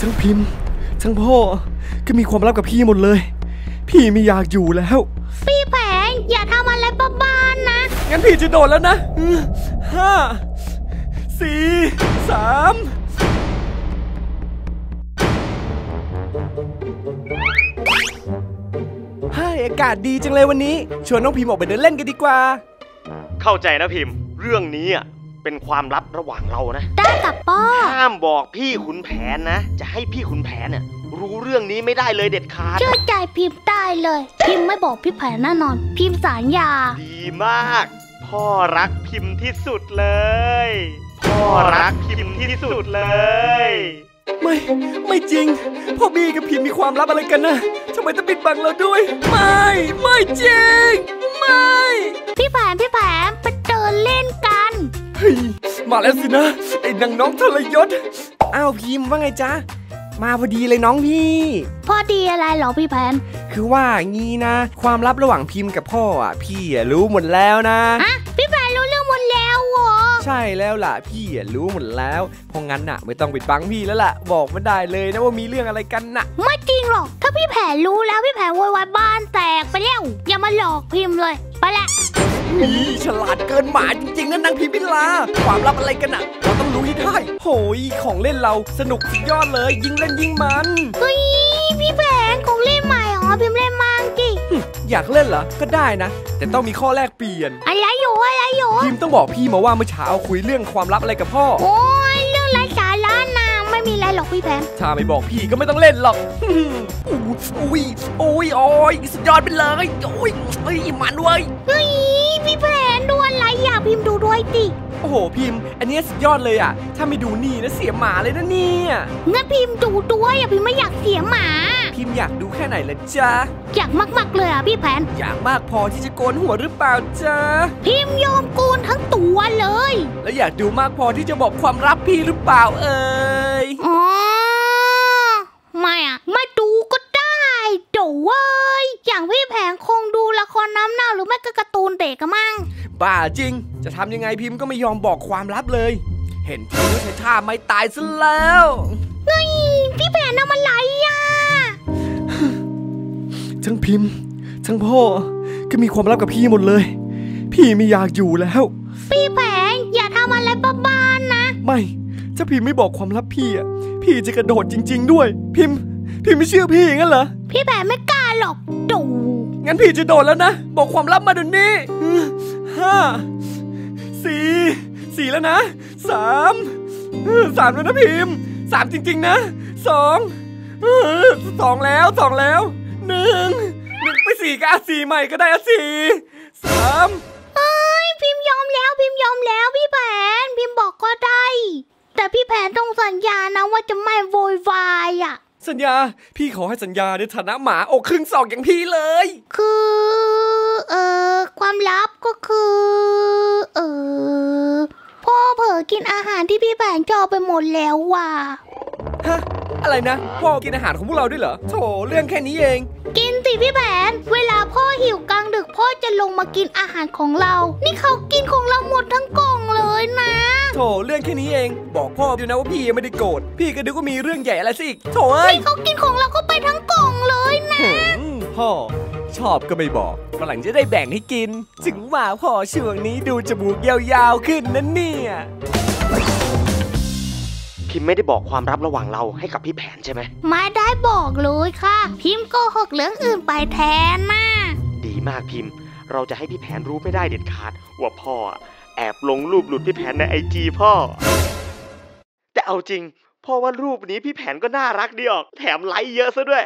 ทั้งพิมพ์ ทั้งพ่อ ก็มีความลับกับพี่หมดเลย พี่ไม่อยากอยู่แล้ว พี่แผนอย่าทำอะไรบ้านๆนะ งั้นพี่จะโดดแล้วนะอืมห้าสี่สามให้ยอากาศดีจังเลยวันนี้ ชวนน้องพิมพ์ออกไปเดินเล่นกันดีกว่า เข้าใจนะพิมพ์เรื่องนี้อะ เป็นความลับระหว่างเรานะได้กับป้อห้ามบอกพี่ขุนแผนนะ จะให้พี่ขุนแผนเนี่ยรู้เรื่องนี้ไม่ได้เลยเด็ดขาดเชื่อใจพิมพ์ได้เลย พิมพ์ไม่บอกพี่แผนแน่นอน พิมพ์สัญญา ดีมาก พ่อรักพิมพ์ที่สุดเลย พ่อรักพิมพ์ที่สุดเลย ไม่ไม่จริง พ่อบีกับพิมพ์มีความลับอะไรกันนะทำไมต้องปิดบังเราด้วย ไม่ไม่จริง ไม่ พี่แผนพี่แผนไปเดินเล่นกัน เฮ้ยมาแล้วสินะไอ้นางน้องทรยศอ้าวพิมพ์ว่าไงจ๊ะมาพอดีเลยน้องพี่ พอดีอะไรเหรอพี่แผนคือว่างี้นะ ความลับระหว่างพิมพ์กับพ่ออะ พี่อะรู้หมดแล้วนะอะพี่แผนรู้เรื่องหมดแล้วเหรอ ใช่แล้วล่ะพี่อะรู้หมดแล้ว เพราะงั้นน่ะ ไม่ต้องปิดบังพี่แล้วล่ะ บอกมาได้เลยนะว่ามีเรื่องอะไรกันน่ะ ไม่จริงหรอก ถ้าพี่แผนรู้แล้วพี่แผนโวยวายบ้านแตกไปแล้ว อย่ามาหลอกพิมพ์เลย ไปละ นี่ฉลาดเกินหมาจริงๆนะนางพิมพิลา ความลับอะไรกันน่ะเราต้องรู้ให้ได้ โหย ของเล่นเราสนุกสุดยอดเลย ยิ่งเล่นยิ่งมัน เฮ้ย พี่แผนของเล่นใหม่เหรอพิมพ์เล่นมังจิอยากเล่นเหรอ ก็ได้นะ แต่ต้องมีข้อแลกเปลี่ยน อะไรอยู่อะไรอยู่พิมต้องบอกพี่มาว่าเมื่อเช้าคุยเรื่องความลับอะไรกับพ่อ โอ้ยเรื่องไร้สาระนะไม่มีอะไรหรอกพี่แผนถ้าไม่บอกพี่ก็ไม่ต้องเล่นหรอกอุ้ยโอ้ยโอ้ยสุดยอดไปเลยโอ้ยเฮ้ยมันเว้ยเฮ้ยพี่แผนดูอะไรอยากพิมพ์ดูด้วยดิโอ้โหพิมพ์ อันเนี้ยสุดยอดเลยอะ ถ้าไม่ดูนี่นะเสียหมาเลยนะเนี่ยงั้นพิมพ์ดูด้วยอย่าพิมพ์ไม่อยากเสียหมา พิมพ์อยากดูแค่ไหนละจ๊ะ อยากมากๆเลยอะพี่แผน อยากมากพอที่จะโกนหัวหรือเปล่าจ๊ะ พิมพ์ยอมโกนทั้งตัวเลย แล้วอยากดูมากพอที่จะบอกความลับพี่หรือเปล่าเอ่ย อ๋อไม่อะไม่ดูก็ได้โดเว้ยอย่างพี่แผนคงดูละครน้ำเน่าหรือไม่ก็การ์ตูนเด็กกะมั่งบ้าจริง จะทำยังไงพิมพ์ก็ไม่ยอมบอกความลับเลย เห็นพิมพ์ก็ใช้ท่าไม่ตายซะแล้วเฮ้ยพี่แผนทำอะไรอะทั้งพิมพ์ ทั้งพ่อก็มีความลับกับพี่หมดเลย พี่ไม่อยากอยู่แล้ว พี่แผนอย่าทำอะไรบ้าๆนะ ไม่ถ้าพิมพ์ไม่บอกความลับ พี่อะ พี่จะกระโดดจริง ๆ ด้วย พิมพ์พิมพ์ไม่เชื่อพี่งั้นเหรอ พี่แผนไม่กล้าหรอกดูงั้นพี่จะโดดแล้วนะ บอกความลับมาเดี๋ยวนี้ห้าสี่สี่แล้วนะสามสามแล้วนะพิมพ์สามจริง ๆ นะสองเออสองแล้วสองแล้วหนึ่งหนึ่งไปสี่ก็อะสี่ใหม่ก็ได้อะสี่สามเอ้ยพิมพ์ยอมแล้วพิมพ์ยอมแล้วพี่แผนพิมพ์บอกก็ได้ แต่ พี่แผนต้องสัญญานะว่าจะไม่โวยวายอะ สัญญา พี่ขอให้สัญญาในฐานะหมาอกครึ่งสองอย่างพี่เลย คือ เอ่อ ความลับก็คือ เอ่อ พ่อเผลอกินอาหารที่พี่แผนจะเอาไปหมดแล้วว่ะ ฮะ อะไรนะ พ่อกินอาหารของพวกเราด้วยเหรอ โถ เรื่องแค่นี้เอง กินสิพี่แผน เวลาพ่อหิวกลางดึกพ่อ จะลงมากินอาหารของเรา นี่เขากินของเราหมดทั้งกล่องเลยนะโถเรื่องแค่นี้เอง บอกพ่ออยู่นะว่าพี่ยังไม่ได้โกรธ พี่ก็นึกว่ามีเรื่องใหญ่อะไรสิอีกโถเอ้ยนี่เขากินของเราก็ไปทั้งกล่องเลยนะหืมพ่อชอบก็ไม่บอกฝรั่งจะได้แบ่งให้กิน ถึงว่าพ่อช่วงนี้ดูจมูกยาวๆขึ้นนั่นเนี่ยพิมพ์ไม่ได้บอกความลับระหว่างเราให้กับพี่แผนใช่ไหมไม่ได้บอกเลยค่ะ พิมพ์โกหกเรื่องอื่นไปแทนน่ะดีมากพิมพ์ เราจะให้พี่แผนรู้ไม่ได้เด็ดขาดว่าพ่อแอบลงรูปหลุดพี่แผนในไอจีพ่อ แต่เอาจริงพ่อว่ารูปนี้พี่แผนก็น่ารักดีออก แถมไลค์เยอะซะด้วย